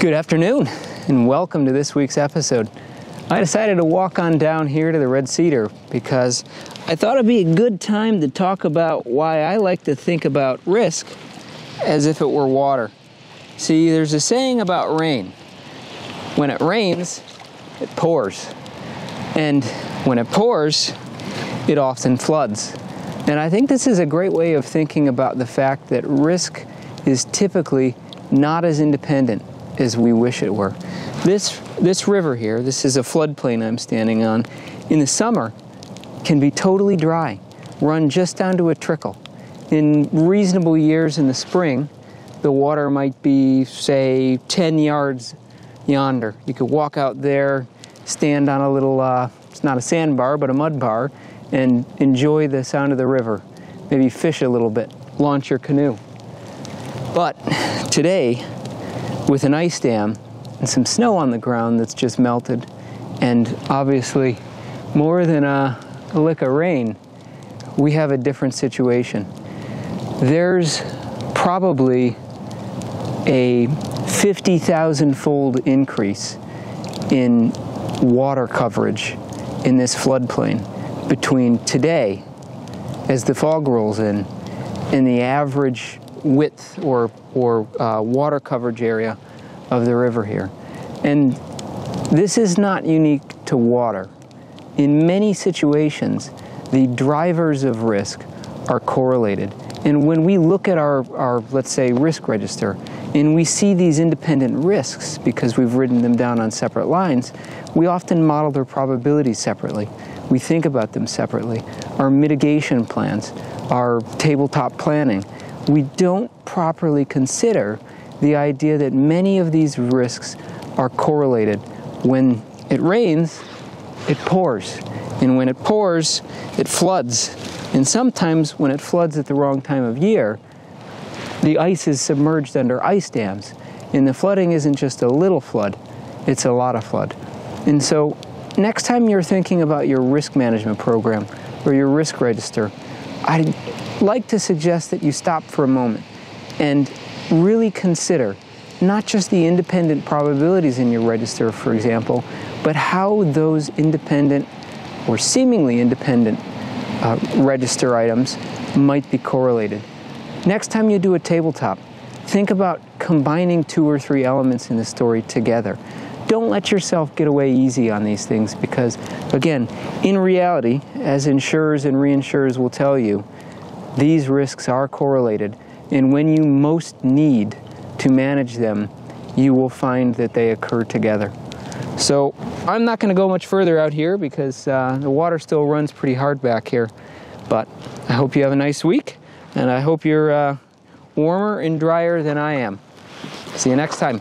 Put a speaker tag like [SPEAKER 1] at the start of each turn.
[SPEAKER 1] Good afternoon, and welcome to this week's episode. I decided to walk on down here to the Red Cedar because I thought it'd be a good time to talk about why I like to think about risk as if it were water. See, there's a saying about rain. When it rains, it pours. And when it pours, it often floods. And I think this is a great way of thinking about the fact that risk is typically not as independent as we wish it were. This, this river here, this is a floodplain I'm standing on, in the summer can be totally dry, run just down to a trickle. In reasonable years in the spring, the water might be, say, 10 yards yonder. You could walk out there, stand on a little, uh, it's not a sandbar, but a mud bar, and enjoy the sound of the river. Maybe fish a little bit, launch your canoe. But today, with an ice dam and some snow on the ground that's just melted, and obviously more than a, lick of rain, we have a different situation. There's probably a 50,000 fold increase in water coverage in this floodplain between today, as the fog rolls in, and the average width or, or uh, water coverage area of the river here. And this is not unique to water. In many situations, the drivers of risk are correlated. And when we look at our, our, let's say, risk register, and we see these independent risks because we've written them down on separate lines, we often model their probabilities separately. We think about them separately. Our mitigation plans, our tabletop planning, we don't properly consider the idea that many of these risks are correlated. When it rains, it pours. And when it pours, it floods. And sometimes when it floods at the wrong time of year, the ice is submerged under ice dams. And the flooding isn't just a little flood, it's a lot of flood. And so next time you're thinking about your risk management program or your risk register, I'd like to suggest that you stop for a moment and really consider not just the independent probabilities in your register, for example, but how those independent or seemingly independent uh, register items might be correlated. Next time you do a tabletop, think about combining two or three elements in the story together. Don't let yourself get away easy on these things because, again, in reality, as insurers and reinsurers will tell you, these risks are correlated, and when you most need to manage them, you will find that they occur together. So I'm not going to go much further out here because uh, the water still runs pretty hard back here. But I hope you have a nice week, and I hope you're uh, warmer and drier than I am. See you next time.